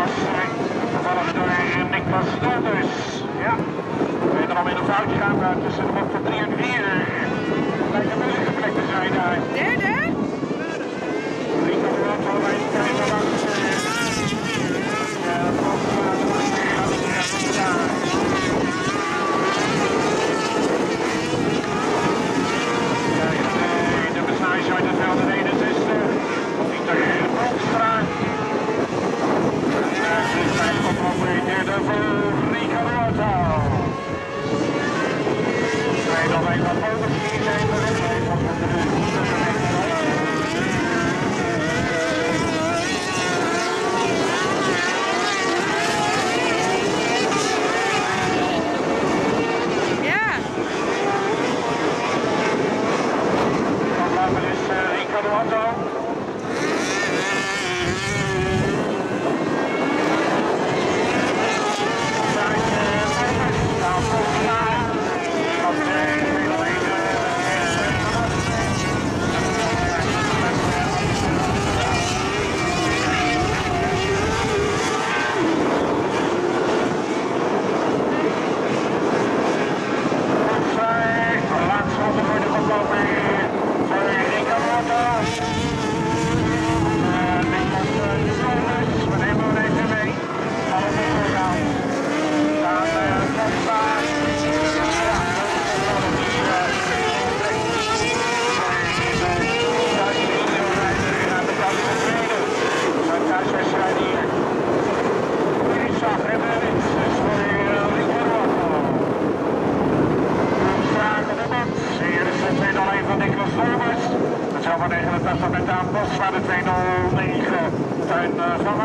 was gevallen door Nick Stolters. Ja, wederom in een foutje gaan tussen de bochten 3 en 4. Zomer 89 met aan Bos waar de 209 tuin van